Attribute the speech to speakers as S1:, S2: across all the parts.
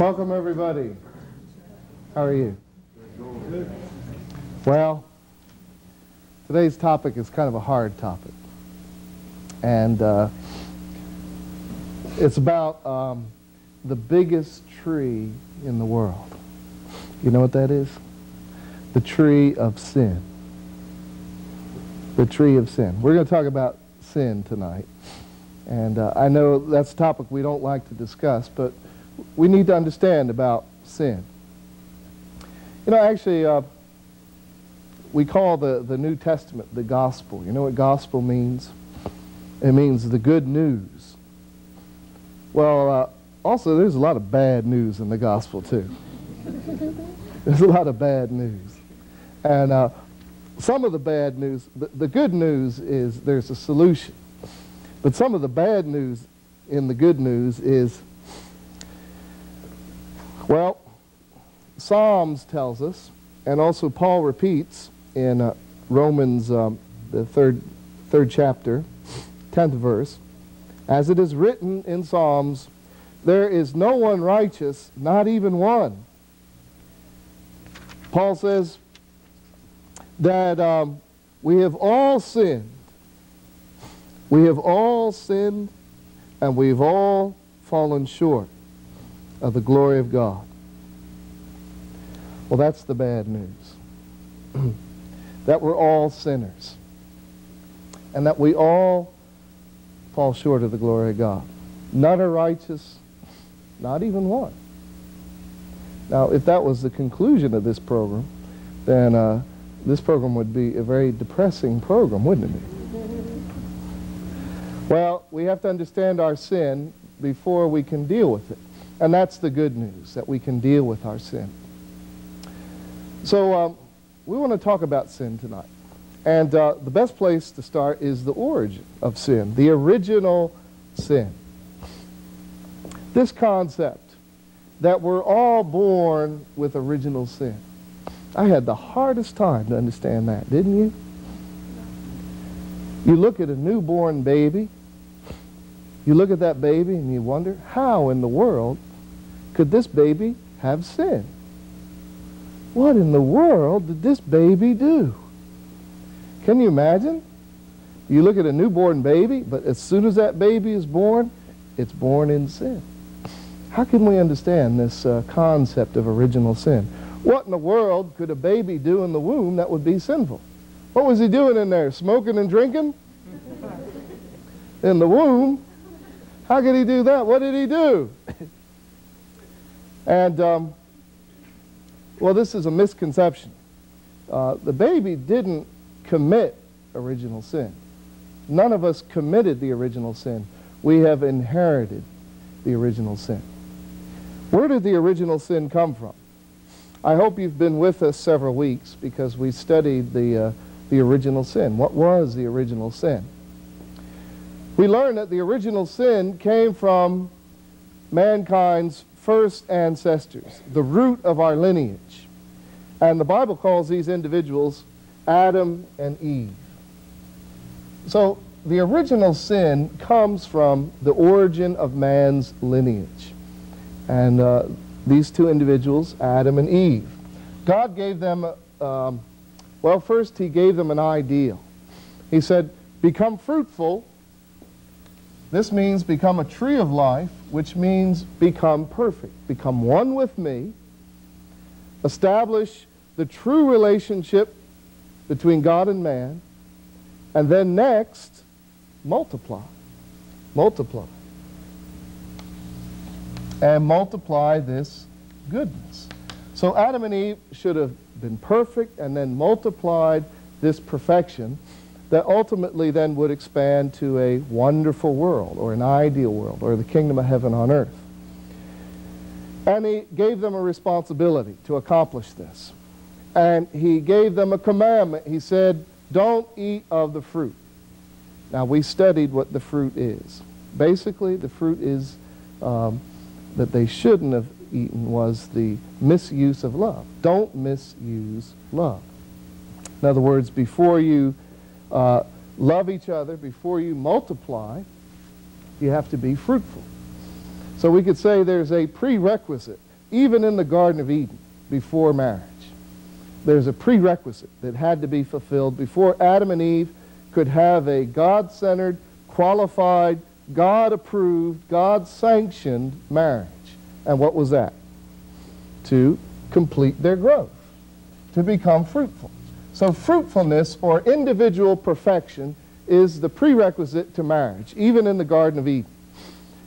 S1: Welcome, everybody. How are you? Well, today's topic is kind of a hard topic. And uh, it's about um, the biggest tree in the world. You know what that is? The tree of sin. The tree of sin. We're going to talk about sin tonight. And uh, I know that's a topic we don't like to discuss, but we need to understand about sin. You know, actually, uh, we call the, the New Testament the gospel. You know what gospel means? It means the good news. Well, uh, also, there's a lot of bad news in the gospel, too. there's a lot of bad news. And uh, some of the bad news, the, the good news is there's a solution. But some of the bad news in the good news is well, Psalms tells us, and also Paul repeats in uh, Romans, um, the third, third chapter, 10th verse, as it is written in Psalms, there is no one righteous, not even one. Paul says that um, we have all sinned. We have all sinned, and we've all fallen short of the glory of God. Well, that's the bad news. that we're all sinners. And that we all fall short of the glory of God. None are righteous, not even one. Now, if that was the conclusion of this program, then uh, this program would be a very depressing program, wouldn't it be? Well, we have to understand our sin before we can deal with it. And that's the good news, that we can deal with our sin. So um, we want to talk about sin tonight. And uh, the best place to start is the origin of sin, the original sin. This concept that we're all born with original sin. I had the hardest time to understand that, didn't you? You look at a newborn baby you look at that baby and you wonder, how in the world could this baby have sin? What in the world did this baby do? Can you imagine? You look at a newborn baby, but as soon as that baby is born, it's born in sin. How can we understand this uh, concept of original sin? What in the world could a baby do in the womb that would be sinful? What was he doing in there? Smoking and drinking? in the womb? How could he do that? What did he do? and, um, well, this is a misconception. Uh, the baby didn't commit original sin. None of us committed the original sin. We have inherited the original sin. Where did the original sin come from? I hope you've been with us several weeks because we studied the, uh, the original sin. What was the original sin? we learned that the original sin came from mankind's first ancestors, the root of our lineage. And the Bible calls these individuals Adam and Eve. So the original sin comes from the origin of man's lineage. And uh, these two individuals, Adam and Eve, God gave them, um, well, first he gave them an ideal. He said, become fruitful this means become a tree of life, which means become perfect, become one with me, establish the true relationship between God and man, and then next, multiply. Multiply. And multiply this goodness. So Adam and Eve should have been perfect and then multiplied this perfection that ultimately then would expand to a wonderful world or an ideal world or the kingdom of heaven on earth. And he gave them a responsibility to accomplish this. And he gave them a commandment. He said, don't eat of the fruit. Now, we studied what the fruit is. Basically, the fruit is um, that they shouldn't have eaten was the misuse of love. Don't misuse love. In other words, before you uh, love each other, before you multiply, you have to be fruitful. So we could say there's a prerequisite, even in the Garden of Eden, before marriage. There's a prerequisite that had to be fulfilled before Adam and Eve could have a God-centered, qualified, God-approved, God-sanctioned marriage. And what was that? To complete their growth, to become fruitful. So fruitfulness or individual perfection is the prerequisite to marriage, even in the Garden of Eden.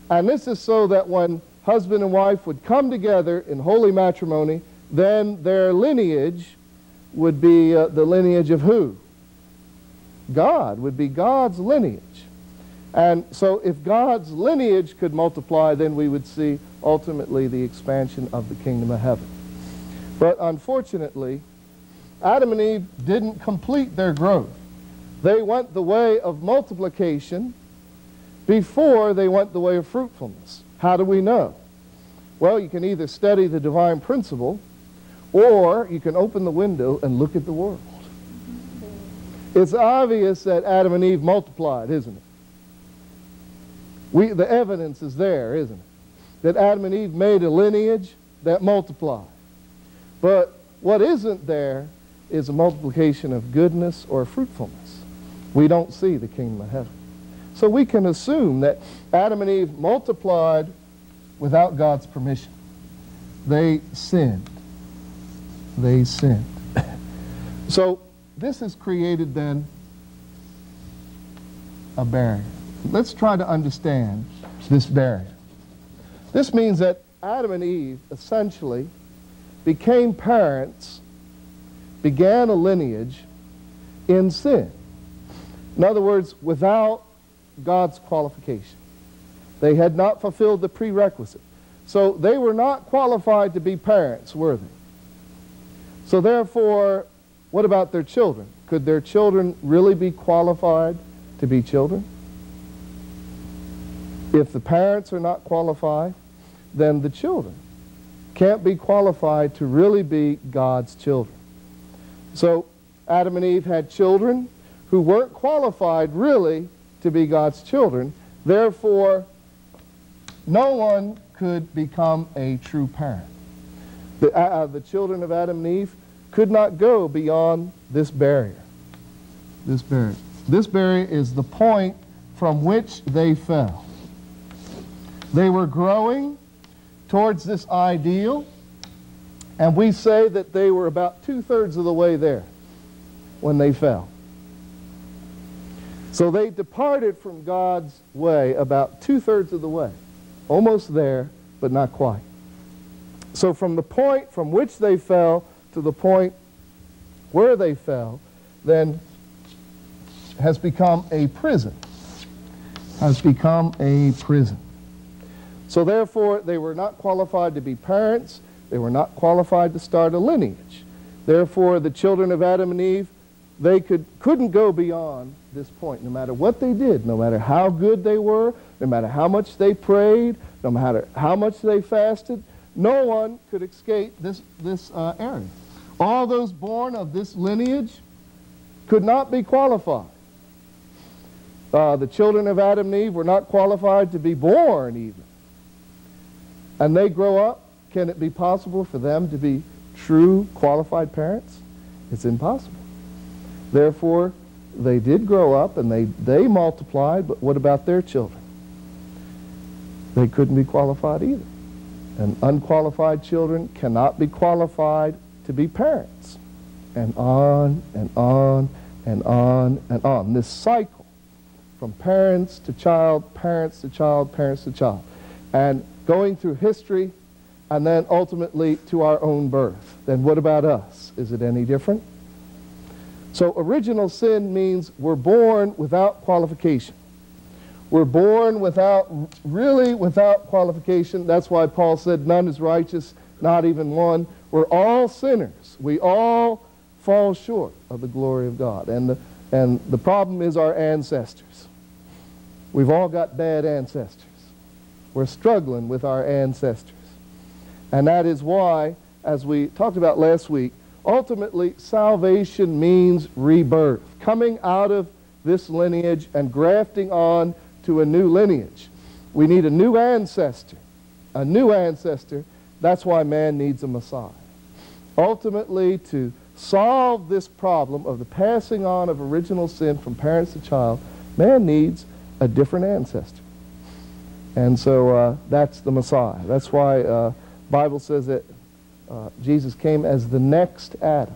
S1: And this is so that when husband and wife would come together in holy matrimony, then their lineage would be uh, the lineage of who? God, would be God's lineage. And so if God's lineage could multiply, then we would see ultimately the expansion of the kingdom of heaven. But unfortunately, Adam and Eve didn't complete their growth. They went the way of multiplication before they went the way of fruitfulness. How do we know? Well, you can either study the divine principle or you can open the window and look at the world. It's obvious that Adam and Eve multiplied, isn't it? We, the evidence is there, isn't it? That Adam and Eve made a lineage that multiplied. But what isn't there is a multiplication of goodness or fruitfulness. We don't see the kingdom of heaven. So we can assume that Adam and Eve multiplied without God's permission. They sinned. They sinned. so this has created then a barrier. Let's try to understand this barrier. This means that Adam and Eve essentially became parents, began a lineage in sin. In other words, without God's qualification. They had not fulfilled the prerequisite. So they were not qualified to be parents, were they? So therefore, what about their children? Could their children really be qualified to be children? If the parents are not qualified, then the children can't be qualified to really be God's children. So Adam and Eve had children who weren't qualified really to be God's children. Therefore, no one could become a true parent. The, uh, uh the children of Adam and Eve could not go beyond this barrier. This barrier. This barrier is the point from which they fell. They were growing towards this ideal, and we say that they were about two-thirds of the way there when they fell. So they departed from God's way about two-thirds of the way, almost there, but not quite. So from the point from which they fell to the point where they fell, then has become a prison. Has become a prison. So therefore, they were not qualified to be parents. They were not qualified to start a lineage. Therefore, the children of Adam and Eve, they could, couldn't go beyond this point, no matter what they did, no matter how good they were, no matter how much they prayed, no matter how much they fasted, no one could escape this, this uh, area. All those born of this lineage could not be qualified. Uh, the children of Adam and Eve were not qualified to be born even. And they grow up, can it be possible for them to be true qualified parents? It's impossible. Therefore, they did grow up and they, they multiplied, but what about their children? They couldn't be qualified either. And unqualified children cannot be qualified to be parents. And on and on and on and on. This cycle from parents to child, parents to child, parents to child. And going through history and then ultimately to our own birth. Then what about us? Is it any different? So original sin means we're born without qualification. We're born without, really without qualification. That's why Paul said, none is righteous, not even one. We're all sinners. We all fall short of the glory of God. And the, and the problem is our ancestors. We've all got bad ancestors. We're struggling with our ancestors. And that is why, as we talked about last week, ultimately salvation means rebirth, coming out of this lineage and grafting on to a new lineage. We need a new ancestor, a new ancestor. That's why man needs a Messiah. Ultimately, to solve this problem of the passing on of original sin from parents to child, man needs a different ancestor. And so uh, that's the Messiah. That's why uh, Bible says that uh, Jesus came as the next Adam.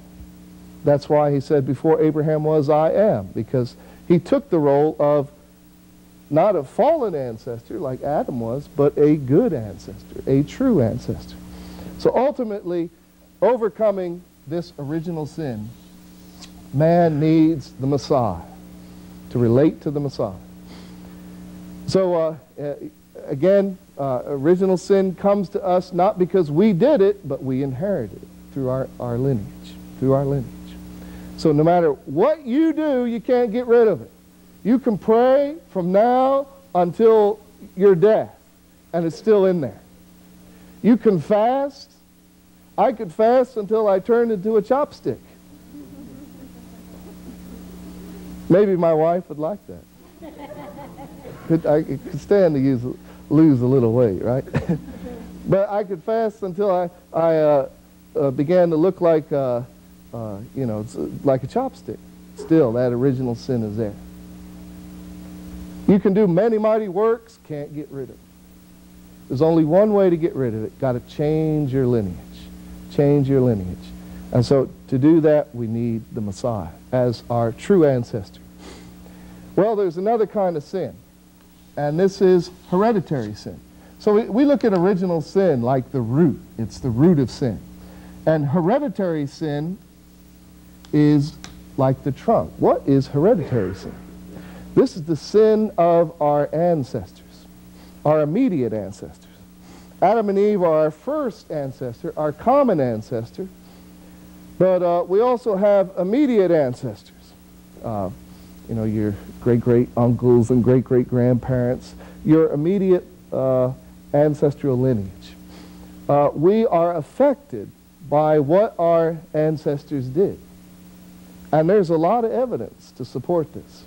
S1: That's why he said, before Abraham was, I am, because he took the role of not a fallen ancestor like Adam was, but a good ancestor, a true ancestor. So ultimately, overcoming this original sin, man needs the Messiah to relate to the Messiah. So uh, again, uh, original sin comes to us not because we did it, but we inherited it through our, our lineage, through our lineage. So no matter what you do, you can't get rid of it. You can pray from now until your death, and it's still in there. You can fast. I could fast until I turned into a chopstick. Maybe my wife would like that. Could, I could stand to use, lose a little weight, right? but I could fast until I, I uh, uh, began to look like, uh, uh you know, like a chopstick. Still, that original sin is there. You can do many mighty works, can't get rid of it. There's only one way to get rid of it. Got to change your lineage. Change your lineage. And so to do that, we need the Messiah as our true ancestor. Well, there's another kind of sin, and this is hereditary sin. So we, we look at original sin like the root. It's the root of sin. And hereditary sin is like the trunk. What is hereditary sin? This is the sin of our ancestors, our immediate ancestors. Adam and Eve are our first ancestor, our common ancestor, but uh, we also have immediate ancestors. Uh, you know, your great-great uncles and great-great grandparents, your immediate uh, ancestral lineage. Uh, we are affected by what our ancestors did. And there's a lot of evidence to support this.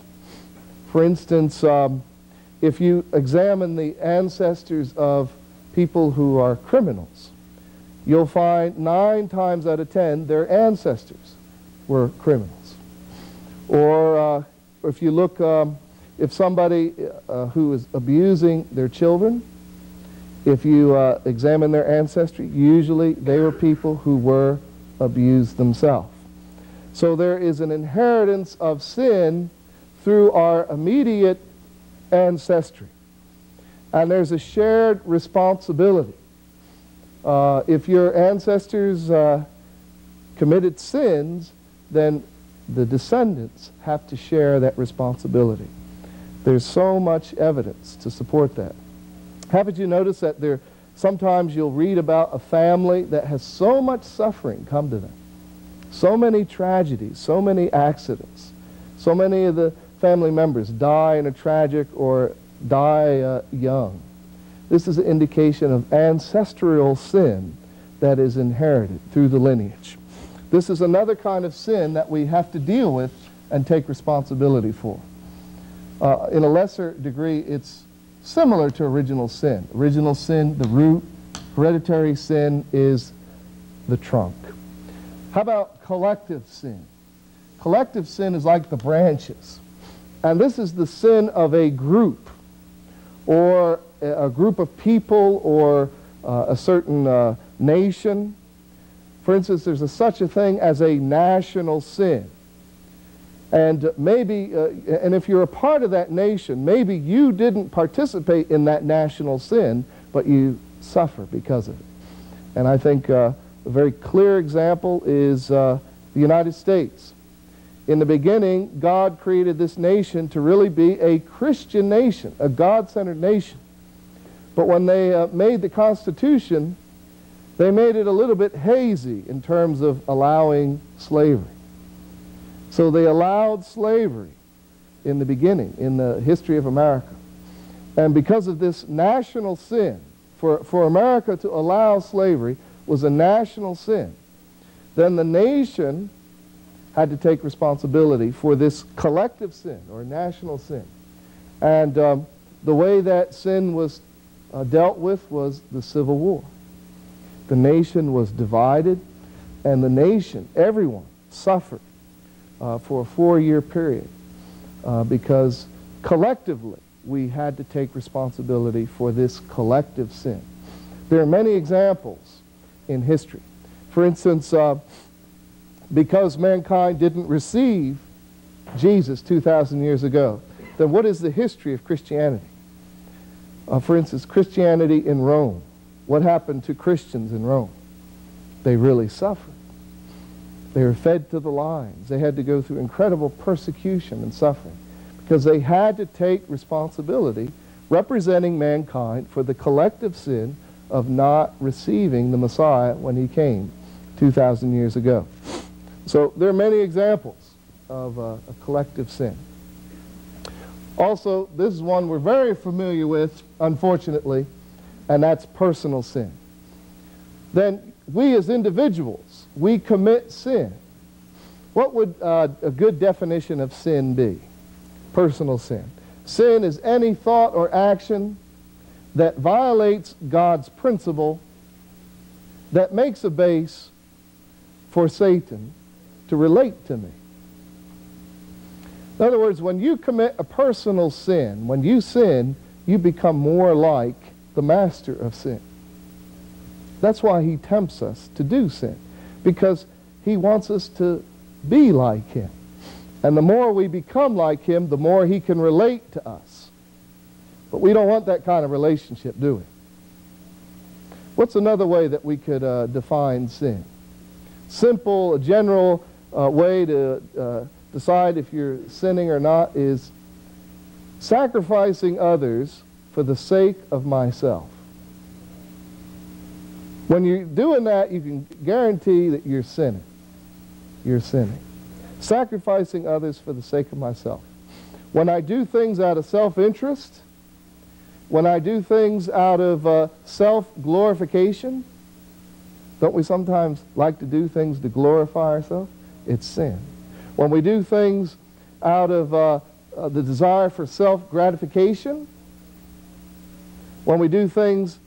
S1: For instance, um, if you examine the ancestors of people who are criminals, you'll find nine times out of ten their ancestors were criminals. Or uh, if you look, um, if somebody uh, who is abusing their children, if you uh, examine their ancestry, usually they were people who were abused themselves. So there is an inheritance of sin through our immediate ancestry. And there's a shared responsibility. Uh, if your ancestors uh, committed sins, then the descendants have to share that responsibility. There's so much evidence to support that. Haven't you noticed that there sometimes you'll read about a family that has so much suffering come to them, so many tragedies, so many accidents, so many of the family members die in a tragic or die uh, young. This is an indication of ancestral sin that is inherited through the lineage. This is another kind of sin that we have to deal with and take responsibility for. Uh, in a lesser degree, it's similar to original sin. Original sin, the root, hereditary sin is the trunk. How about collective sin? Collective sin is like the branches. And this is the sin of a group or a group of people or uh, a certain uh, nation. For instance, there's a, such a thing as a national sin. And maybe, uh, and if you're a part of that nation, maybe you didn't participate in that national sin, but you suffer because of it. And I think uh, a very clear example is uh, the United States. In the beginning, God created this nation to really be a Christian nation, a God-centered nation. But when they uh, made the Constitution, they made it a little bit hazy in terms of allowing slavery. So they allowed slavery in the beginning, in the history of America. And because of this national sin, for, for America to allow slavery was a national sin, then the nation had to take responsibility for this collective sin or national sin. And um, the way that sin was uh, dealt with was the Civil War. The nation was divided, and the nation, everyone, suffered uh, for a four-year period uh, because collectively we had to take responsibility for this collective sin. There are many examples in history. For instance, uh, because mankind didn't receive Jesus 2,000 years ago, then what is the history of Christianity? Uh, for instance, Christianity in Rome. What happened to Christians in Rome? They really suffered. They were fed to the lions. They had to go through incredible persecution and suffering because they had to take responsibility representing mankind for the collective sin of not receiving the Messiah when he came 2,000 years ago. So there are many examples of uh, a collective sin. Also, this is one we're very familiar with, unfortunately, and that's personal sin. Then we as individuals, we commit sin. What would uh, a good definition of sin be? Personal sin. Sin is any thought or action that violates God's principle that makes a base for Satan to relate to me. In other words, when you commit a personal sin, when you sin, you become more like the master of sin. That's why he tempts us to do sin, because he wants us to be like him. And the more we become like him, the more he can relate to us. But we don't want that kind of relationship, do we? What's another way that we could uh, define sin? Simple, general uh, way to uh, decide if you're sinning or not is sacrificing others for the sake of myself. When you're doing that, you can guarantee that you're sinning. You're sinning. Sacrificing others for the sake of myself. When I do things out of self-interest, when I do things out of uh, self-glorification, don't we sometimes like to do things to glorify ourselves? It's sin. When we do things out of uh, uh, the desire for self-gratification, when we do things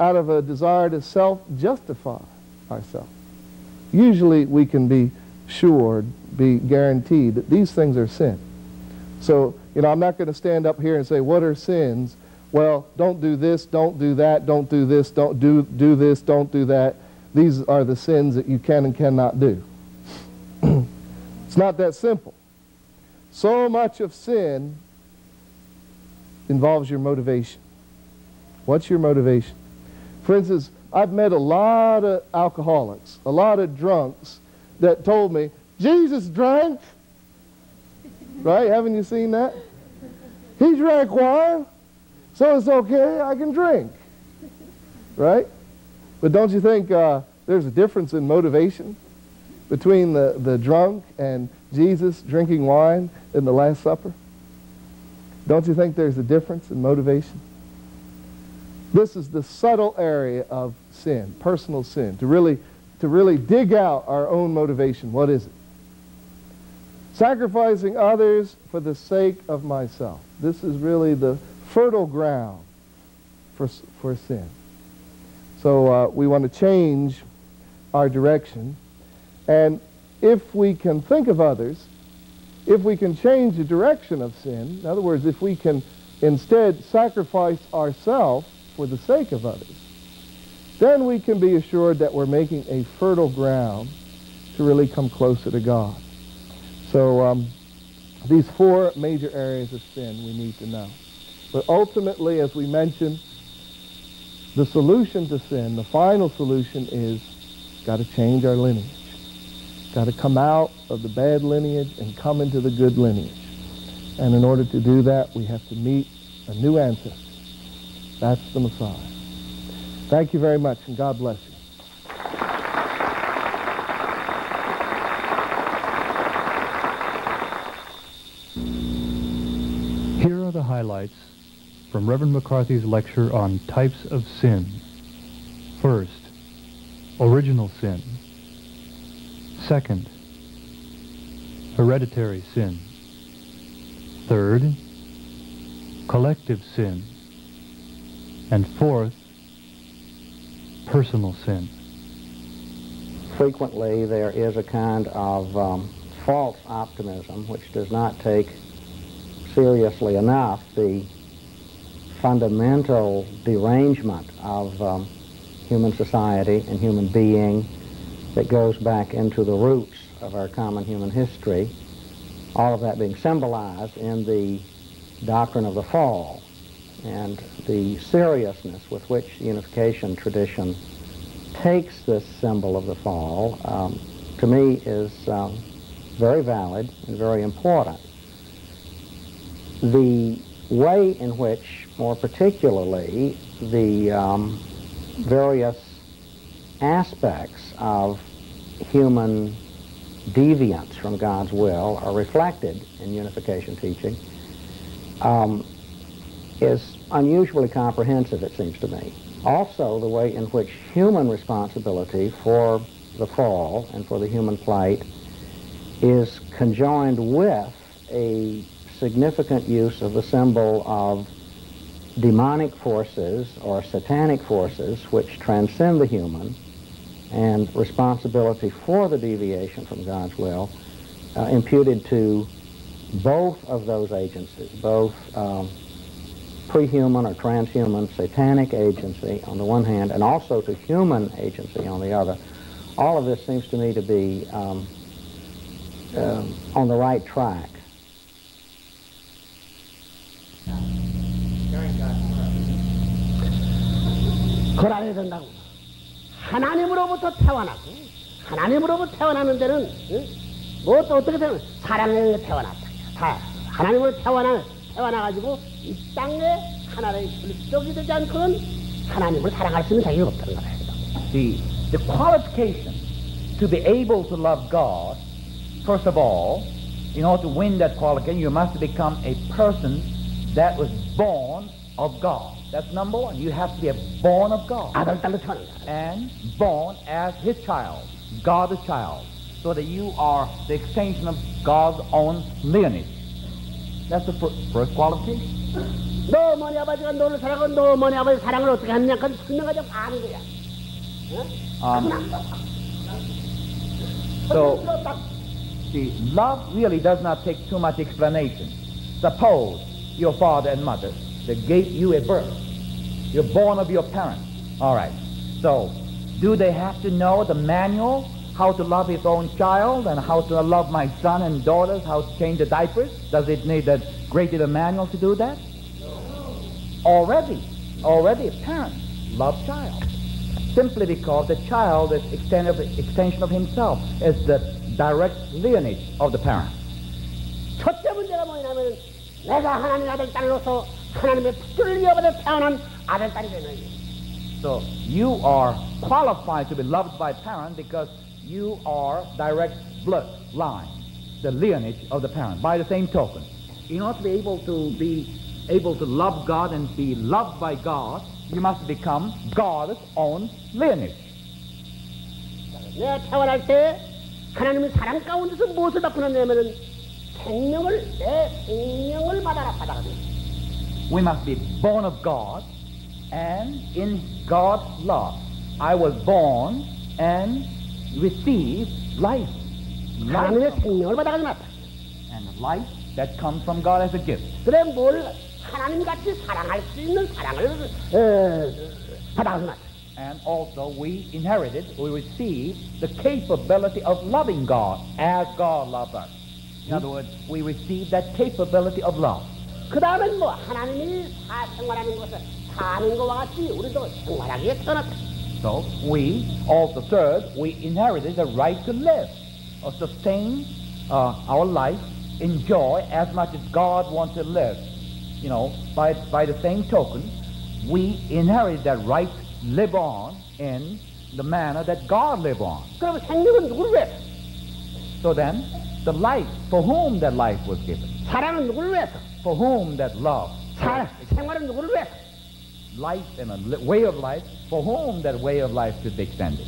S1: out of a desire to self-justify ourselves, usually we can be sure, be guaranteed that these things are sin. So, you know, I'm not going to stand up here and say, what are sins? Well, don't do this, don't do that, don't do this, don't do, do this, don't do that. These are the sins that you can and cannot do. It's not that simple. So much of sin involves your motivation. What's your motivation? For instance, I've met a lot of alcoholics, a lot of drunks that told me, Jesus drank. Right? Haven't you seen that? He drank wine, so it's okay, I can drink. Right? But don't you think uh, there's a difference in motivation between the, the drunk and Jesus drinking wine in the Last Supper? Don't you think there's a difference in motivation? This is the subtle area of sin, personal sin, to really, to really dig out our own motivation. What is it? Sacrificing others for the sake of myself. This is really the fertile ground for, for sin. So uh, we want to change our direction. And if we can think of others, if we can change the direction of sin, in other words, if we can instead sacrifice ourselves for the sake of others, then we can be assured that we're making a fertile ground to really come closer to God. So um, these four major areas of sin we need to know. But ultimately, as we mentioned, the solution to sin, the final solution is got to change our lineage. Got to come out of the bad lineage and come into the good lineage. And in order to do that, we have to meet a new ancestor. That's the Messiah. Thank you very much, and God bless you.
S2: Here are the highlights from Reverend McCarthy's lecture on types of sin. First, original sin. Second, hereditary sin. Third, collective sin. And fourth, personal sin.
S3: Frequently there is a kind of um, false optimism which does not take seriously enough the fundamental derangement of um, human society and human being that goes back into the roots of our common human history, all of that being symbolized in the doctrine of the fall and the seriousness with which the unification tradition takes this symbol of the fall, um, to me is um, very valid and very important. The way in which, more particularly, the um, various aspects of human deviance from God's will are reflected in unification teaching um, is unusually comprehensive, it seems to me. Also, the way in which human responsibility for the fall and for the human plight is conjoined with a significant use of the symbol of demonic forces or satanic forces which transcend the human and responsibility for the deviation from God's will uh, imputed to both of those agencies, both um, pre-human or transhuman satanic agency on the one hand and also to human agency on the other. All of this seems to me to be um, uh, on the right track.
S4: Could I even know? 하나님으로부터 태어나고 하나님으로부터 태어나는 데는 응? 뭐또 어떻게 되면 사랑에 태어났다. 다 하나님으로 태어나 태어나가지고 이 땅에 하나의 불적이 되지 않고는 하나님을 사랑할 수 있는 자격이 없다는 거예요.
S5: The, the qualification to be able to love God, first of all, in order to win that qualification, you must become a person that was born of God. That's number one. You have to be born of God.
S4: 아들 딸로 태어난 자.
S5: and born as his child, God's child, so that you are the extension of God's own lineage. That's the fir- first qualification.
S4: 너 어머니 아버지가 너를 사랑하고 너 어머니 아버지 사랑을 어떻게 하느냐 그건 설명하자고 아는 거야.
S5: Um, so, see, love really does not take too much explanation. Suppose your father and mother, they gave you a birth. You're born of your parents. All right. So, do they have to know the manual, how to love his own child and how to love my son and daughters, how to change the diapers? Does it need a great deal of manual to do that? Already, already a parent loves child. Simply because the child is extension of, extension of himself, is the direct lineage of the parent.
S4: 첫째 문제가 뭐냐면 내가 하나님 아들 딸로서 하나님의 뜻을 이어받아 태어난 아들 딸이 되는 거예요.
S5: So you are qualified to be loved by parent because you are direct blood line, the lineage of the parent. By the same token, in order to be able to be able to love God and be loved by God, you must become God's own lineage.
S4: 내가 태어날 때 하나님의 사랑 가운데서 무엇을 받고 났냐면은 생명을 내 생명을 받아라 받아가지고
S5: We must be born of God, and in God's love, I was born and received life.
S4: 하나님의
S5: Life
S4: 생명을 받아가지고 났다.
S5: and life that comes from God as a gift.
S4: 그래 뭘 하나님 같이 사랑할 수 있는 사랑을 어, 받아가지고 났다.
S5: And also we inherited, we received the capability of loving God as God loved us. In other words, we received that capability of love.
S4: 그 다음엔 뭐 하나님이 사 생활하는 것을 사는 것과 같이 우리도 생활하기에 태어났다.
S5: So we, also third, we inherited the right to live, or sustain uh, our life, enjoy as much as God wants to live. You know, by, by the same token, we inherited that right to live on in the manner that God lived on.
S4: 그러면 생명은 누구를 위해서?
S5: So then, the life, for whom that life was given,
S4: 사랑은 누구를 위해서?
S5: for whom that love,
S4: 살, 생활은 누구를 위해서?
S5: life and a li- way of life, for whom that way of life should be extended.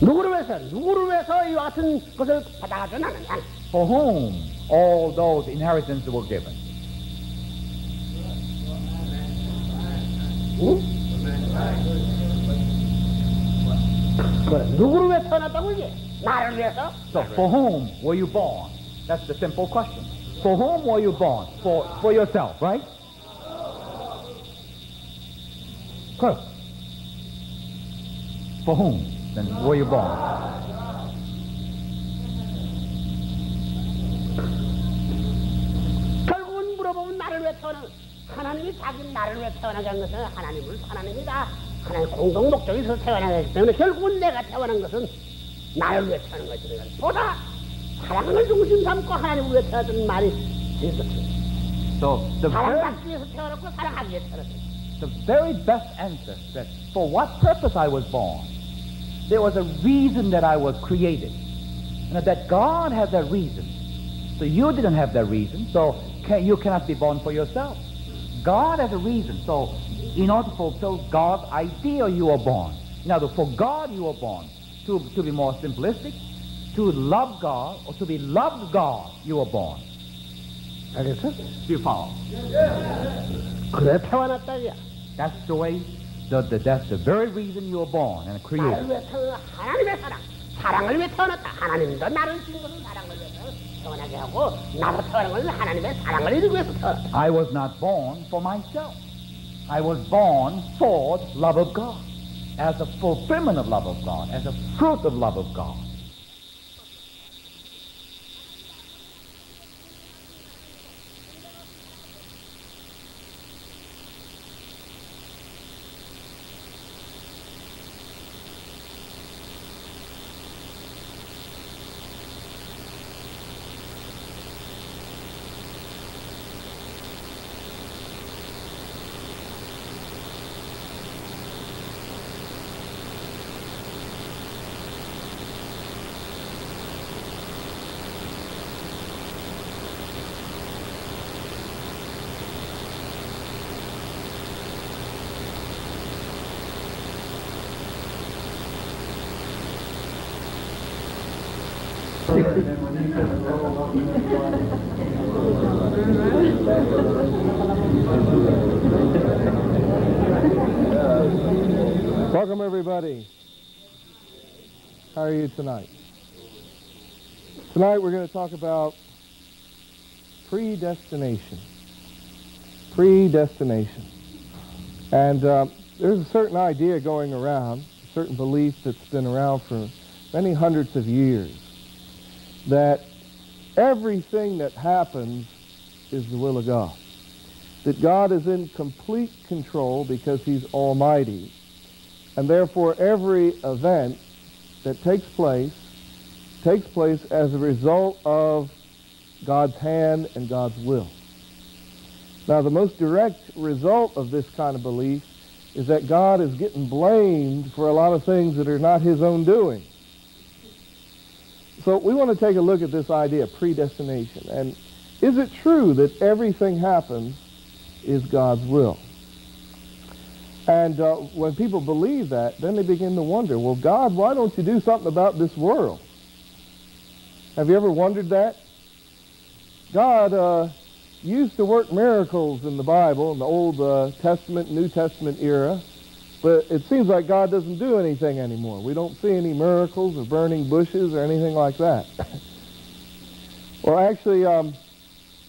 S4: 누구를 위해서? 누구를 위해서 이와 같은 것을 받아주느냐?
S5: For whom all those inheritances were given.
S4: 그래, 누구를 위해 태어났다고 이게? 나를 위해서?
S5: So, for whom were you born? That's the simple question. For whom were you born? For, for yourself, right? Correct. For whom then were you born?
S4: 결국은 물어보면 나를 위해 태어난 하나님이 자기 나를 위해 태어나게 한 것은 하나님을 하나님이 다 하나님 공동 목적이 있어서 태어나기 때문에 결국은 내가 태어난 것은 나를 위해 태어난 것이다. 보다 사랑을 중심 삼고 하나님을 위해 태어났던 말이
S5: the very,
S4: 사랑받기 위해서 태어났고 사랑하기 위해 태어났지.
S5: the very best answer that for what purpose I was born, there was a reason that I was created. And that God has that reason. So you didn't have that reason, so can, you cannot be born for yourself. God has a reason. So in order to fulfill God's ideal, you were born. In other words, for God you were born. To, to be more simplistic, to love God or to be loved God, you were born.
S4: 알겠어?
S5: Do you follow?
S4: 그래 태어났다 이야.
S5: That's the way, the, the, that's the very reason you were born and
S4: 나를
S5: created.
S4: 위해 태어나 하나님의 사랑. 사랑을 위해 태어났다. 하나님도 나를 준 것은 사랑을 위해서 태어나게 하고 나도 태어난 것은 하나님의 사랑을 이루기 위해서 태어났다.
S5: I was not born for myself. I was born for love of God, as a fulfillment of love of God, as a fruit of love of God.
S1: Everybody. How are you tonight? Tonight we're going to talk about predestination. Predestination. And uh, there's a certain idea going around, a certain belief that's been around for many hundreds of years, that everything that happens is the will of God. That God is in complete control because he's almighty and therefore, every event that takes place takes place as a result of God's hand and God's will. Now, the most direct result of this kind of belief is that God is getting blamed for a lot of things that are not his own doing. So we want to take a look at this idea of predestination. And is it true that everything happens is God's will? And uh, when people believe that, then they begin to wonder, well, God, why don't you do something about this world? Have you ever wondered that? God uh, used to work miracles in the Bible, in the Old uh, Testament, New Testament era, but it seems like God doesn't do anything anymore. We don't see any miracles or burning bushes or anything like that. well, actually, um,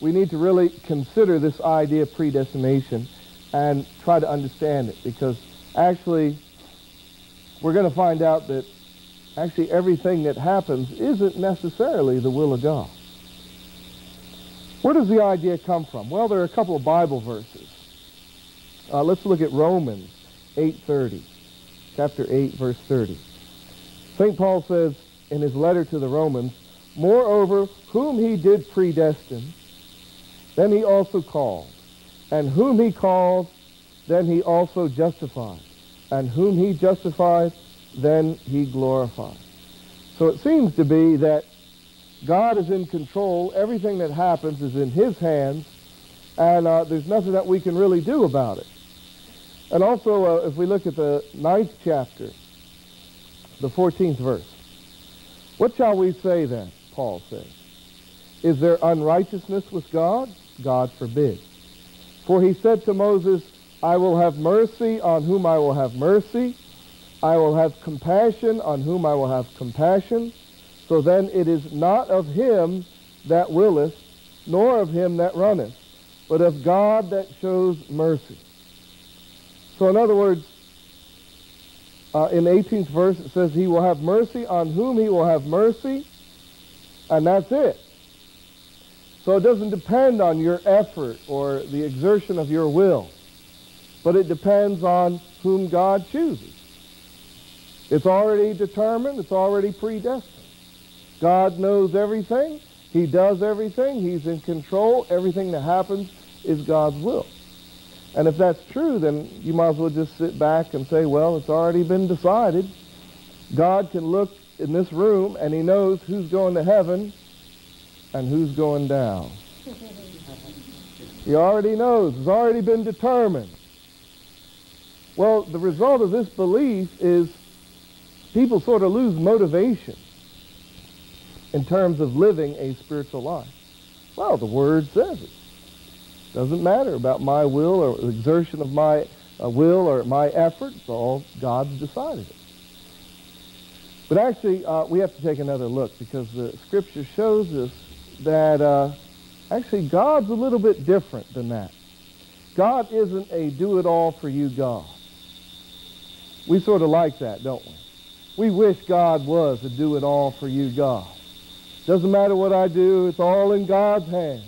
S1: we need to really consider this idea of predestination and try to understand it because actually we're going to find out that actually everything that happens isn't necessarily the will of God. Where does the idea come from? Well, there are a couple of Bible verses. Uh, let's look at Romans 8.30, chapter 8, verse 30. St. Paul says in his letter to the Romans, Moreover, whom he did predestine, then he also called. And whom he called, then he also justified. And whom he justified, then he glorified. So it seems to be that God is in control. Everything that happens is in his hands. and uh, there's nothing that we can really do about it. And also, uh, if we look at the ninth chapter, the 14th verse, what shall we say then, Paul says? Is there unrighteousness with God? God forbid. For he said to Moses, I will have mercy on whom I will have mercy. I will have compassion on whom I will have compassion. So then it is not of him that willeth, nor of him that runneth, but of God that shows mercy. So in other words, uh, in the 18th verse it says he will have mercy on whom he will have mercy, and that's it. So it doesn't depend on your effort or the exertion of your will, but it depends on whom God chooses. It's already determined, it's already predestined. God knows everything, He does everything, He's in control, everything that happens is God's will. And if that's true, then you might as well just sit back and say, well, it's already been decided. God can look in this room and he knows who's going to heaven and who's going down. he already knows. It's already been determined. Well, the result of this belief is people sort of lose motivation in terms of living a spiritual life. Well, the Word says it. Doesn't matter about my will or exertion of my uh, will or my effort. It's all God's decided it. But actually, uh, we have to take another look because the Scripture shows us that uh, actually God's a little bit different than that. God isn't a do-it-all-for-you God. We sort of like that, don't we? We wish God was a do-it-all-for-you God. Doesn't matter what I do, it's all in God's hands.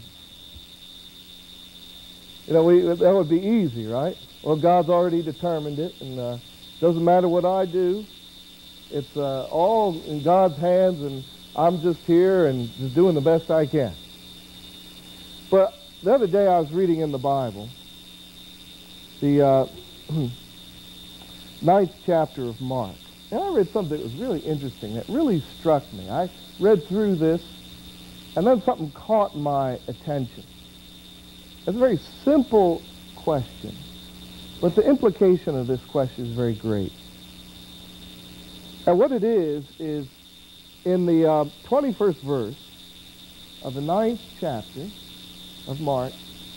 S1: You know, we, that would be easy, right? Well, God's already determined it, and uh, doesn't matter what I do. It's uh, all in God's hands, and I'm just here and just doing the best I can. But the other day I was reading in the Bible, the uh, ninth chapter of Mark, and I read something that was really interesting, that really struck me. I read through this, and then something caught my attention. It's a very simple question, but the implication of this question is very great. And what it is, is in the uh, 21st verse of the ninth chapter of Mark,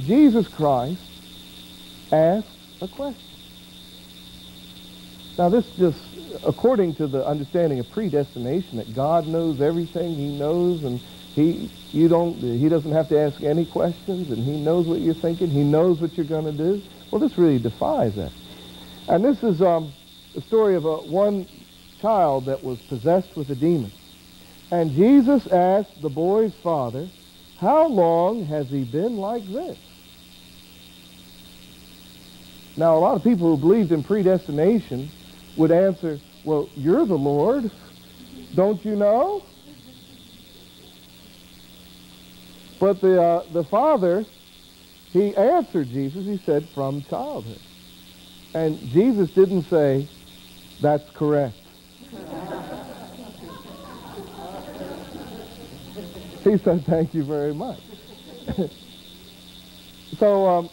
S1: Jesus Christ asks a question. Now this just, according to the understanding of predestination, that God knows everything he knows and he, you don't, he doesn't have to ask any questions, and he knows what you're thinking. He knows what you're going to do. Well, this really defies that. And this is um, the story of a, one child that was possessed with a demon. And Jesus asked the boy's father, how long has he been like this? Now, a lot of people who believed in predestination would answer, well, you're the Lord. Don't you know? But the, uh, the father, he answered Jesus. He said, from childhood. And Jesus didn't say, that's correct. He said, thank you very much. so um,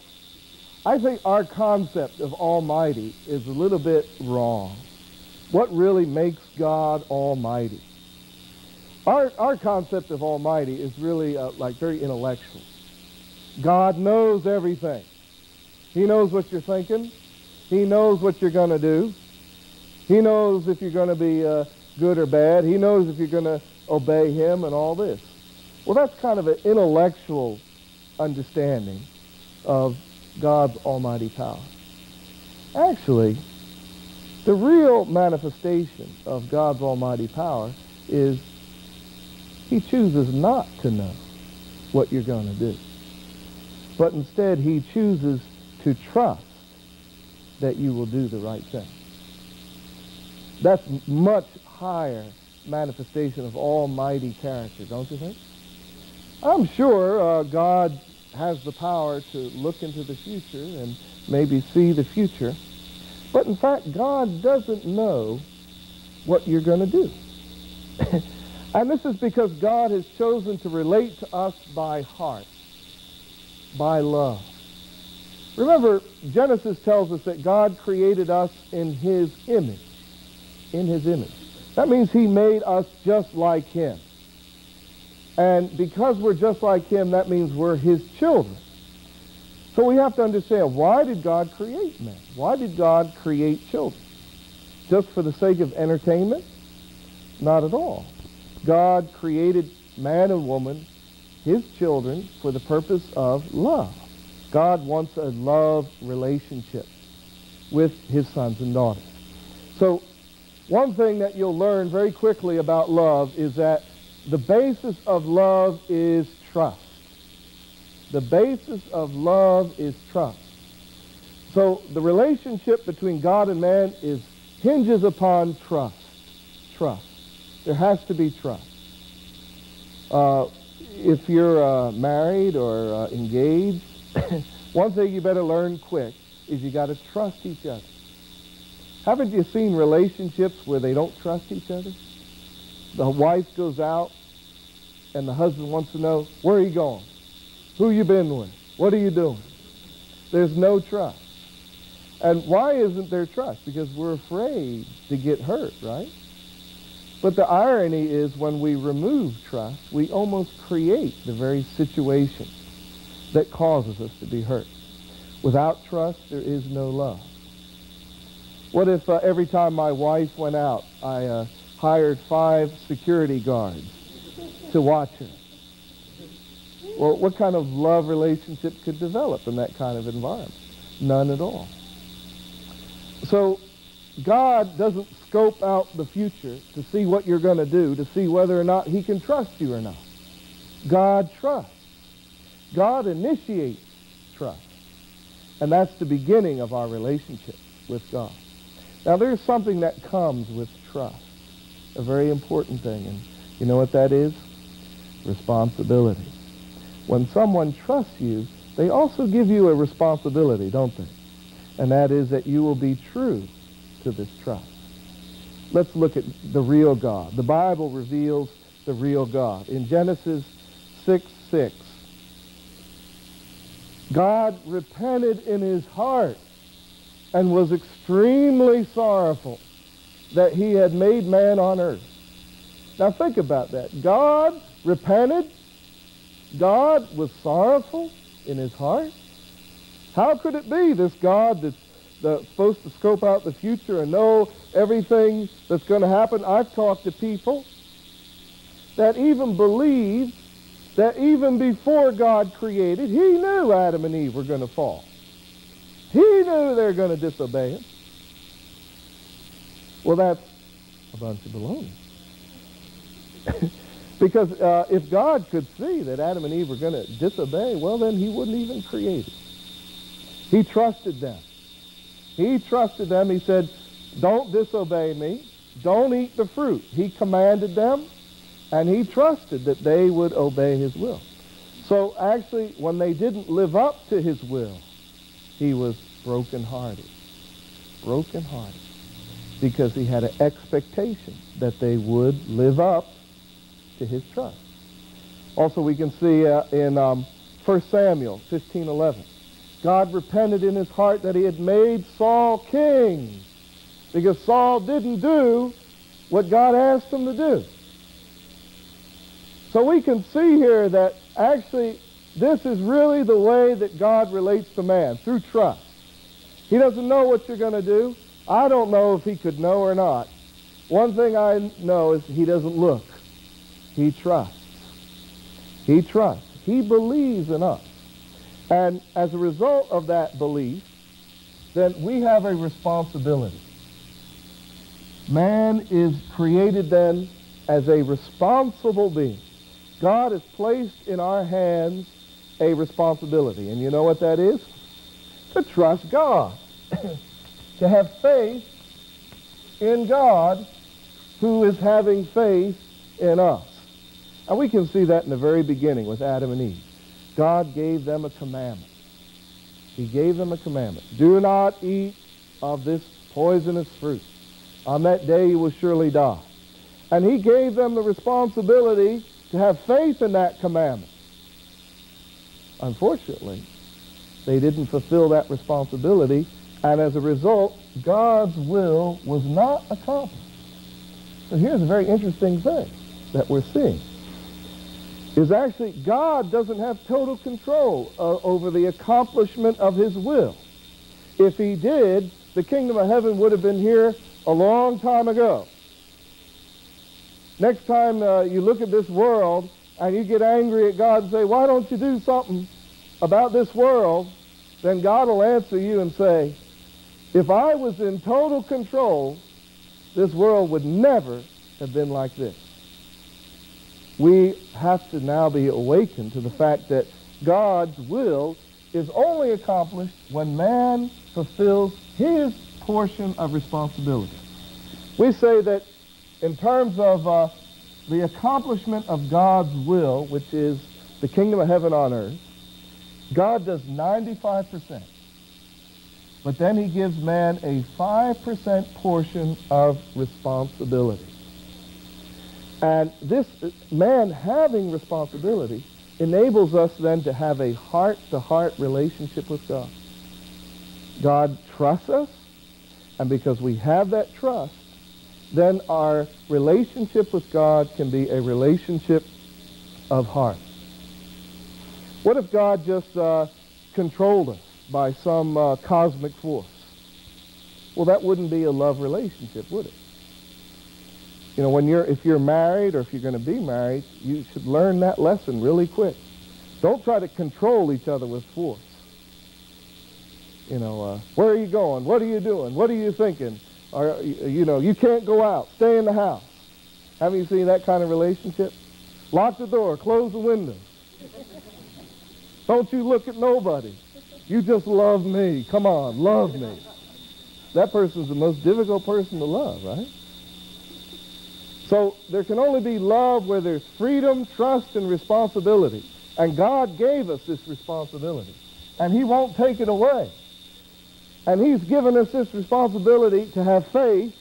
S1: I think our concept of Almighty is a little bit wrong. What really makes God Almighty? Our, our concept of Almighty is really uh, like very intellectual. God knows everything. He knows what you're thinking. He knows what you're going to do. He knows if you're going to be uh, good or bad. He knows if you're going to obey him and all this. Well, that's kind of an intellectual understanding of God's almighty power. Actually, the real manifestation of God's almighty power is he chooses not to know what you're going to do. But instead, he chooses to trust that you will do the right thing. That's much higher manifestation of almighty character, don't you think? I'm sure uh, God has the power to look into the future and maybe see the future. But in fact, God doesn't know what you're going to do. And this is because God has chosen to relate to us by heart, by love. Remember, Genesis tells us that God created us in his image. In his image. That means he made us just like him. And because we're just like him, that means we're his children. So we have to understand, why did God create man? Why did God create children? Just for the sake of entertainment? Not at all. God created man and woman, his children, for the purpose of love. God wants a love relationship with his sons and daughters. So one thing that you'll learn very quickly about love is that the basis of love is trust. The basis of love is trust. So the relationship between God and man is hinges upon trust. Trust. There has to be trust. Uh, if you're uh, married or uh, engaged, one thing you better learn quick is you got to trust each other. Haven't you seen relationships where they don't trust each other? The wife goes out and the husband wants to know, where are you going? Who you been with? What are you doing? There's no trust. And why isn't there trust? Because we're afraid to get hurt, right? But the irony is when we remove trust, we almost create the very situation that causes us to be hurt. Without trust, there is no love. What if uh, every time my wife went out, I uh, hired five security guards to watch her? Well, what kind of love relationship could develop in that kind of environment? None at all. So God doesn't scope out the future to see what you're going to do, to see whether or not he can trust you or not. God trusts. God initiates trust. And that's the beginning of our relationship with God. Now, there's something that comes with trust, a very important thing. And you know what that is? Responsibility. When someone trusts you, they also give you a responsibility, don't they? And that is that you will be true to this trust. Let's look at the real God. The Bible reveals the real God. In Genesis 6, 6, God repented in his heart and was extremely sorrowful that he had made man on earth. Now think about that. God repented. God was sorrowful in his heart. How could it be this God that's the, supposed to scope out the future and know everything that's going to happen? I've talked to people that even believe that even before God created, he knew Adam and Eve were going to fall. He knew they were going to disobey him. Well, that's a bunch of baloney. because uh, if God could see that Adam and Eve were going to disobey, well, then he wouldn't even create it. He trusted them. He trusted them. He said, don't disobey me. Don't eat the fruit. He commanded them, and he trusted that they would obey his will. So actually, when they didn't live up to his will, he was brokenhearted. Brokenhearted. Because he had an expectation that they would live up to his trust. Also, we can see uh, in um, 1 Samuel 15:11, God repented in his heart that he had made Saul king because Saul didn't do what God asked him to do. So we can see here that actually this is really the way that God relates to man, through trust. He doesn't know what you're going to do. I don't know if he could know or not. One thing I know is he doesn't look. He trusts. He trusts. He believes in us. And as a result of that belief, then we have a responsibility. Man is created then as a responsible being. God has placed in our hands a responsibility. And you know what that is? To trust God. to have faith in God who is having faith in us. And we can see that in the very beginning with Adam and Eve. God gave them a commandment. He gave them a commandment. Do not eat of this poisonous fruit. On that day you will surely die. And he gave them the responsibility to have faith in that commandment. Unfortunately, They didn't fulfill that responsibility, and as a result, God's will was not accomplished. So here's a very interesting thing that we're seeing. Is actually God doesn't have total control uh, over the accomplishment of his will. If he did, the kingdom of heaven would have been here a long time ago. Next time uh, you look at this world and you get angry at God and say, why don't you do something about this world? Then God will answer you and say, if I was in total control, this world would never have been like this. We have to now be awakened to the fact that God's will is only accomplished when man fulfills his portion of responsibility. We say that in terms of uh, the accomplishment of God's will, which is the kingdom of heaven on earth, God does 95%. But then he gives man a 5% portion of responsibility. And this man having responsibility enables us then to have a heart-to-heart relationship with God. God trusts us, and because we have that trust, then our relationship with God can be a relationship of heart. What if God just uh, controlled us by some uh, cosmic force? Well, that wouldn't be a love relationship, would it? You know, when you're, if you're married or if you're going to be married, you should learn that lesson really quick. Don't try to control each other with force. You know, uh, where are you going? What are you doing? What are you thinking? Or, you know, you can't go out. Stay in the house. Haven't you seen that kind of relationship? Lock the door. Close the window. Don't you look at nobody. You just love me. Come on, love me. That person's the most difficult person to love, right? So there can only be love where there's freedom, trust, and responsibility. And God gave us this responsibility. And he won't take it away. And he's given us this responsibility to have faith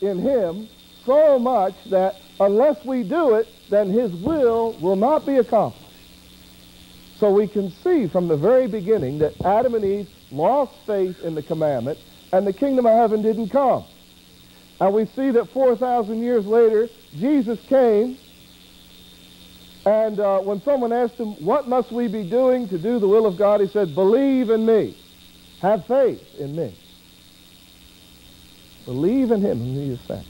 S1: in him so much that unless we do it, then his will will not be accomplished. So we can see from the very beginning that Adam and Eve lost faith in the commandment and the kingdom of heaven didn't come. And we see that 4,000 years later, Jesus came and uh, when someone asked him, what must we be doing to do the will of God? He said, believe in me. Have faith in me. Believe in him whom he has sent.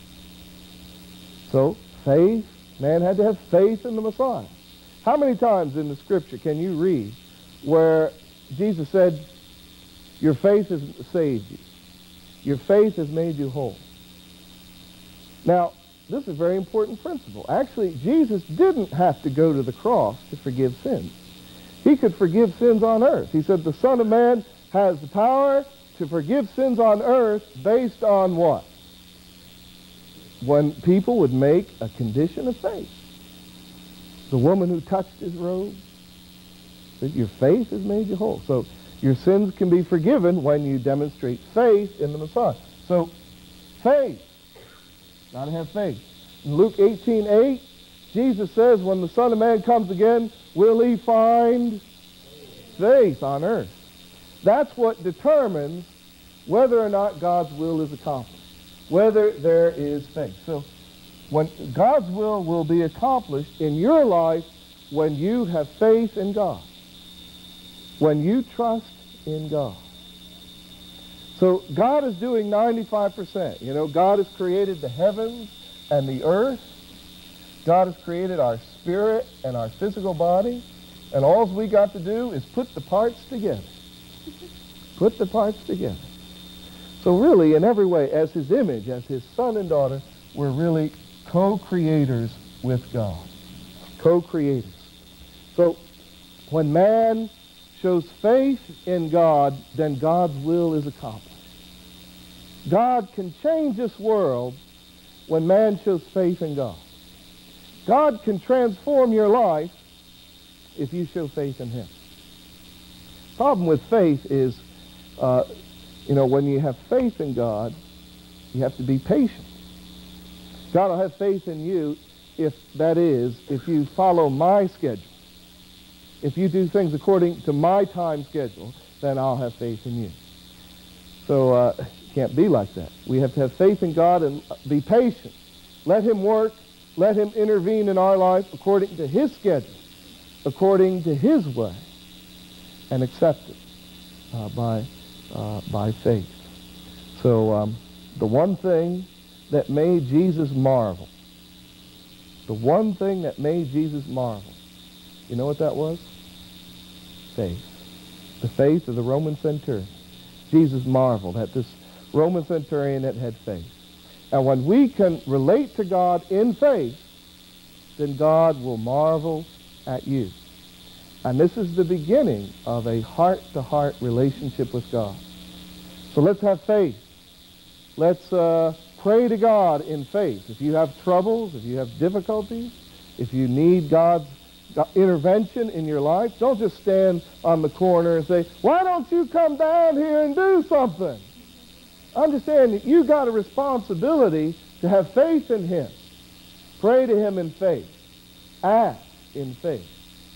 S1: So, faith, man had to have faith in the Messiah. How many times in the scripture can you read where Jesus said, your faith has saved you. Your faith has made you whole. Now, this is a very important principle. Actually, Jesus didn't have to go to the cross to forgive sins. He could forgive sins on earth. He said the Son of Man has the power to forgive sins on earth based on what? When people would make a condition of faith. The woman who touched his robe, that your faith has made you whole. So your sins can be forgiven when you demonstrate faith in the Messiah. So faith, got to have faith. In Luke 18, 8, Jesus says, when the Son of Man comes again, will he find faith on earth? That's what determines whether or not God's will is accomplished, whether there is faith. So when God's will will be accomplished in your life when you have faith in God, when you trust in God. So God is doing 95%. You know, God has created the heavens and the earth. God has created our spirit and our physical body. And all we got to do is put the parts together. Put the parts together. So really, in every way, as his image, as his son and daughter, we're really co-creators with God. Co-creators. So when man shows faith in God, then God's will is accomplished. God can change this world when man shows faith in God. God can transform your life if you show faith in him. Problem with faith is, uh, you know, when you have faith in God, you have to be patient. God will have faith in you if that is, if you follow my schedule. If you do things according to my time schedule, then I'll have faith in you. So uh, it can't be like that. We have to have faith in God and be patient. Let him work. Let him intervene in our life according to his schedule, according to his way, and accept it uh, by, uh, by faith. So um, the one thing that made Jesus marvel, the one thing that made Jesus marvel, you know what that was? Faith. The faith of the Roman centurion. Jesus marveled at this Roman centurion that had faith. And when we can relate to God in faith, then God will marvel at you. And this is the beginning of a heart-to-heart relationship with God. So let's have faith. Let's uh, pray to God in faith. If you have troubles, if you have difficulties, if you need God's intervention in your life, don't just stand on the corner and say, why don't you come down here and do something? Understand that you got a responsibility to have faith in him. Pray to him in faith. Ask in faith.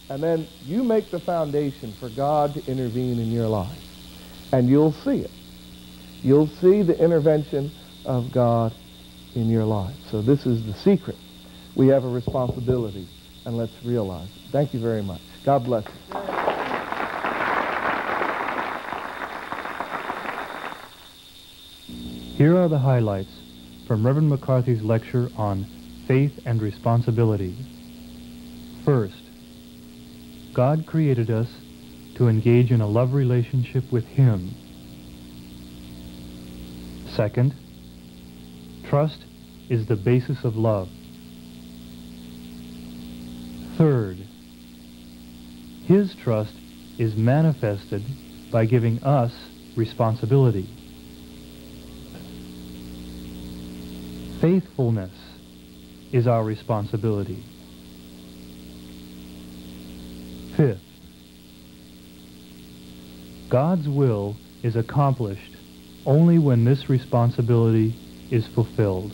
S1: And then you make the foundation for God to intervene in your life. And you'll see it. You'll see the intervention of God in your life. So this is the secret. We have a responsibility, and let's realize it. Thank you very much. God bless you.
S2: Here are the highlights from Reverend McCarthy's lecture on faith and responsibility. First, God created us to engage in a love relationship with Him. Second, trust is the basis of love. Third, His trust is manifested by giving us responsibility. Faithfulness is our responsibility. Fifth, God's will is accomplished only when this responsibility is fulfilled.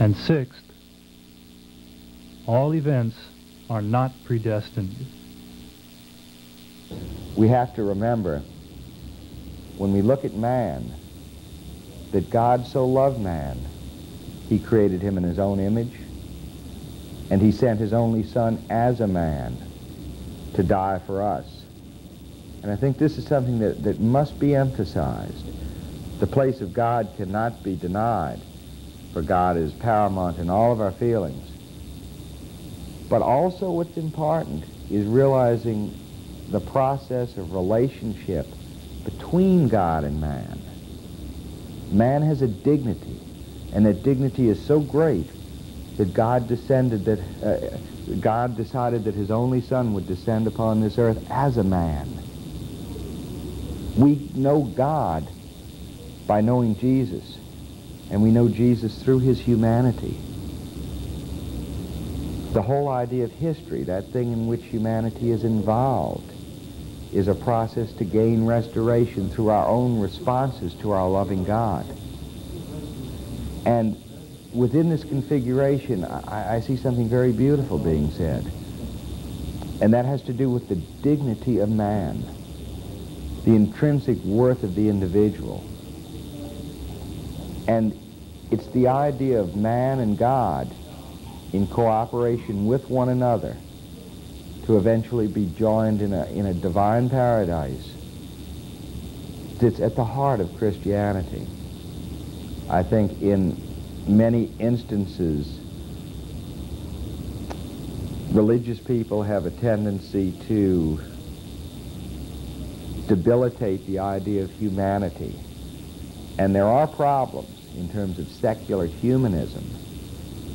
S2: And sixth, all events are not predestined.
S6: We have to remember, when we look at man, that God so loved man, he created him in his own image, and he sent his only son as a man to die for us. And I think this is something that, that must be emphasized. The place of God cannot be denied, for God is paramount in all of our feelings. But also what's important is realizing the process of relationship between God and man. Man has a dignity, and that dignity is so great that God descended that uh, God decided that his only son would descend upon this earth as a man. We know God by knowing Jesus, and we know Jesus through his humanity. The whole idea of history, that thing in which humanity is involved, is a process to gain restoration through our own responses to our loving God. And within this configuration, I, I, see something very beautiful being said. And that has to do with the dignity of man, the intrinsic worth of the individual. And it's the idea of man and God in cooperation with one another to eventually be joined in a, in a divine paradise that's at the heart of Christianity. I think in many instances, religious people have a tendency to debilitate the idea of humanity. And there are problems in terms of secular humanism.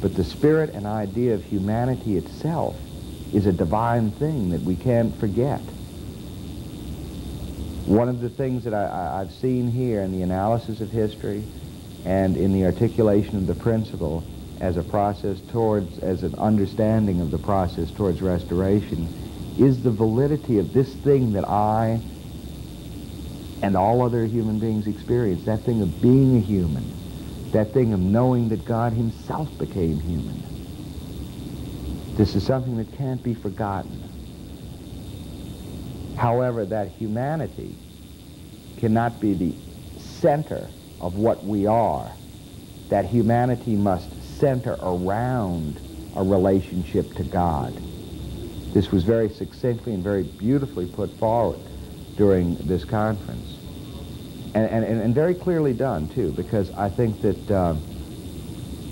S6: But the spirit and idea of humanity itself is a divine thing that we can't forget. One of the things that I, have seen here in the analysis of history and in the articulation of the principle as a process towards, as an understanding of the process towards restoration, is the validity of this thing that I and all other human beings experience, that thing of being a human, that thing of knowing that God himself became human. This is something that can't be forgotten. However, that humanity cannot be the center of what we are. That humanity must center around a relationship to God. This was very succinctly and very beautifully put forward during this conference. And, and, and very clearly done, too, because I think that uh,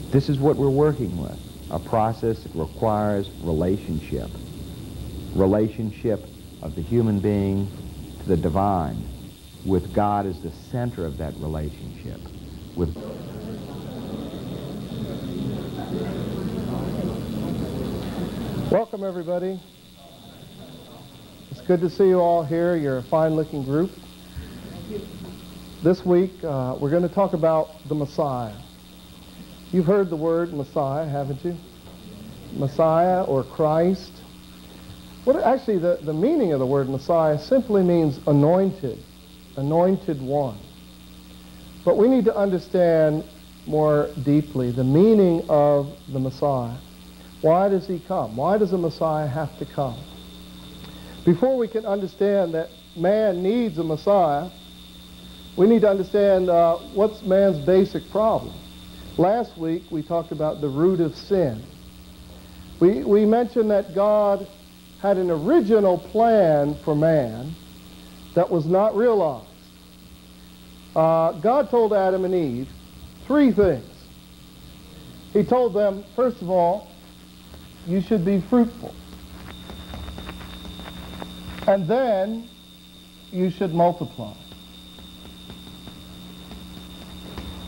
S6: this is what we're working with, a process that requires relationship. Relationship of the human being to the divine, with God as the center of that relationship. With
S1: Welcome, everybody. It's good to see you all here. You're a fine-looking group. This week, uh, we're going to talk about the Messiah. You've heard the word Messiah, haven't you? Messiah or Christ. What actually the, the meaning of the word Messiah simply means anointed, anointed one. But we need to understand more deeply the meaning of the Messiah. Why does he come? Why does the Messiah have to come? Before we can understand that man needs a Messiah, we need to understand uh, what's man's basic problem. Last week we talked about the root of sin. We, we mentioned that God had an original plan for man that was not realized. Uh, God told Adam and Eve three things. He told them, first of all, you should be fruitful. And then you should multiply.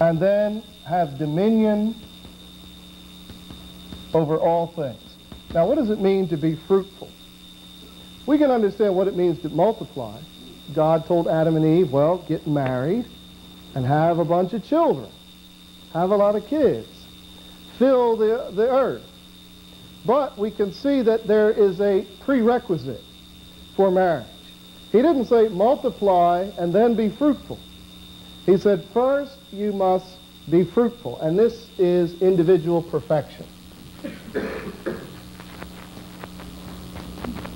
S1: And then have dominion over all things. Now, what does it mean to be fruitful? We can understand what it means to multiply. God told Adam and Eve, well, get married and have a bunch of children. Have a lot of kids. Fill the, the earth. But we can see that there is a prerequisite for marriage. He didn't say multiply and then be fruitful. He said first you must be fruitful, and this is individual perfection.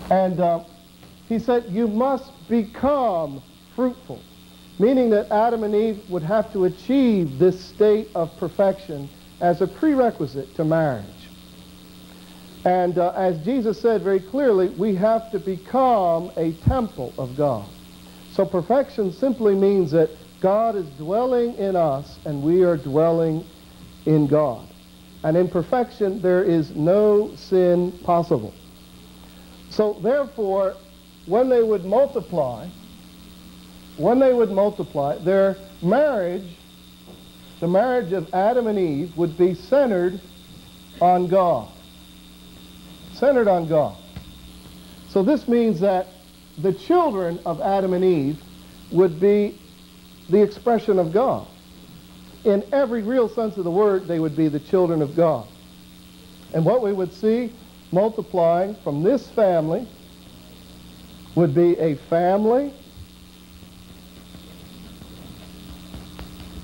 S1: And uh, he said you must become fruitful, meaning that Adam and Eve would have to achieve this state of perfection as a prerequisite to marriage. And uh, as Jesus said very clearly, we have to become a temple of God. So perfection simply means that God is dwelling in us and we are dwelling in God. And in perfection, there is no sin possible. So therefore, when they would multiply, when they would multiply, their marriage, the marriage of Adam and Eve, would be centered on God centered on God. So this means that the children of Adam and Eve would be the expression of God. In every real sense of the word, they would be the children of God. And what we would see multiplying from this family would be a family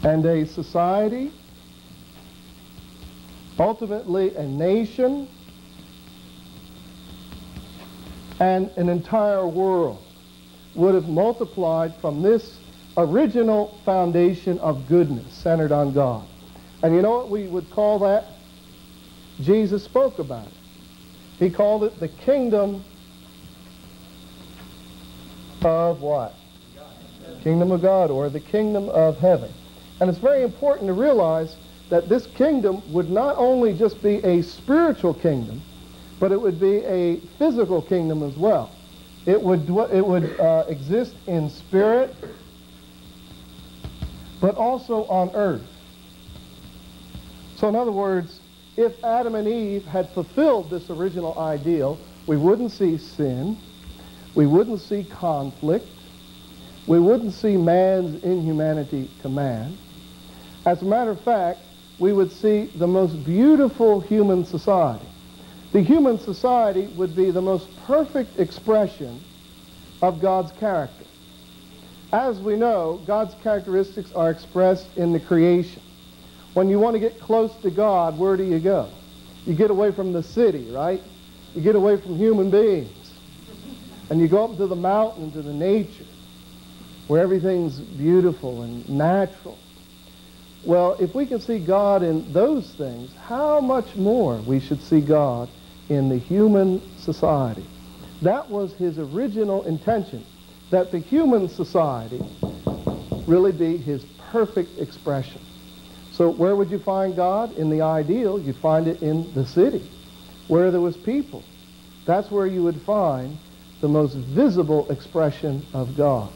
S1: and a society, ultimately a nation, and an entire world would have multiplied from this original foundation of goodness centered on God. And you know what we would call that? Jesus spoke about it. He called it the kingdom of what? Kingdom of God or the kingdom of heaven. And it's very important to realize that this kingdom would not only just be a spiritual kingdom, but it would be a physical kingdom as well. It would, it would uh, exist in spirit, but also on earth. So in other words, if Adam and Eve had fulfilled this original ideal, we wouldn't see sin, we wouldn't see conflict, we wouldn't see man's inhumanity to man. As a matter of fact, we would see the most beautiful human society the human society would be the most perfect expression of God's character. As we know, God's characteristics are expressed in the creation. When you want to get close to God, where do you go? You get away from the city, right? You get away from human beings. and you go up to the mountain, to the nature, where everything's beautiful and natural. Well, if we can see God in those things, how much more we should see God in the human society. That was his original intention, that the human society really be his perfect expression. So where would you find God? In the ideal, you'd find it in the city, where there was people. That's where you would find the most visible expression of God.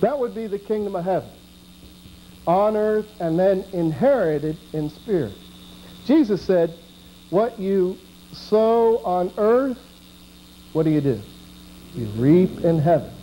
S1: That would be the kingdom of heaven, on earth and then inherited in spirit. Jesus said, what you sow on earth, what do you do? You reap in heaven.